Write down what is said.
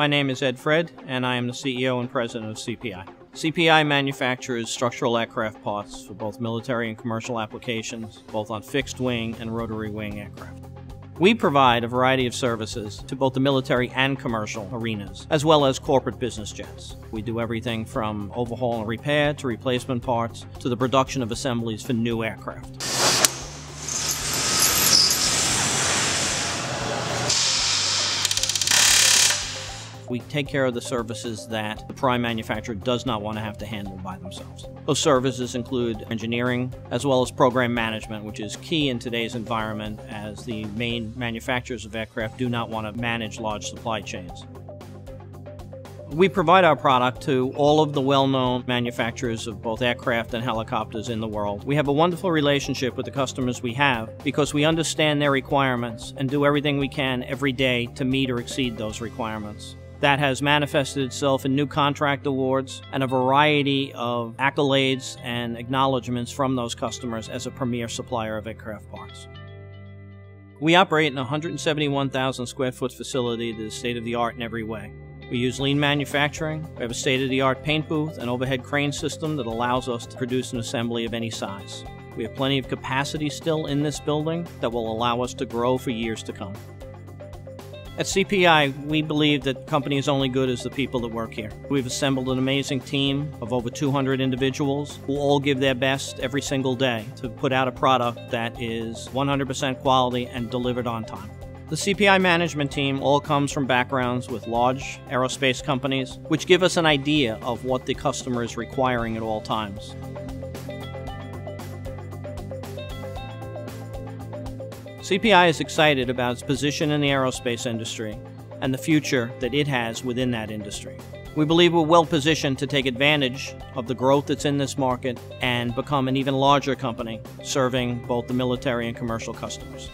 My name is Ed Fred, and I am the CEO and president of CPI. CPI manufactures structural aircraft parts for both military and commercial applications, both on fixed wing and rotary wing aircraft. We provide a variety of services to both the military and commercial arenas, as well as corporate business jets. We do everything from overhaul and repair to replacement parts to the production of assemblies for new aircraft. We take care of the services that the prime manufacturer does not want to have to handle by themselves. Those services include engineering as well as program management, which is key in today's environment as the main manufacturers of aircraft do not want to manage large supply chains. We provide our product to all of the well-known manufacturers of both aircraft and helicopters in the world. We have a wonderful relationship with the customers we have because we understand their requirements and do everything we can every day to meet or exceed those requirements. That has manifested itself in new contract awards and a variety of accolades and acknowledgments from those customers as a premier supplier of aircraft parts. We operate in a 171,000 square foot facility that is state of the art in every way. We use lean manufacturing, we have a state of the art paint booth, and overhead crane system that allows us to produce an assembly of any size. We have plenty of capacity still in this building that will allow us to grow for years to come. At CPI, we believe that company is only good as the people that work here. We've assembled an amazing team of over 200 individuals who all give their best every single day to put out a product that is 100% quality and delivered on time. The CPI management team all comes from backgrounds with large aerospace companies, which give us an idea of what the customer is requiring at all times. CPI is excited about its position in the aerospace industry and the future that it has within that industry. We believe we're well positioned to take advantage of the growth that's in this market and become an even larger company serving both the military and commercial customers.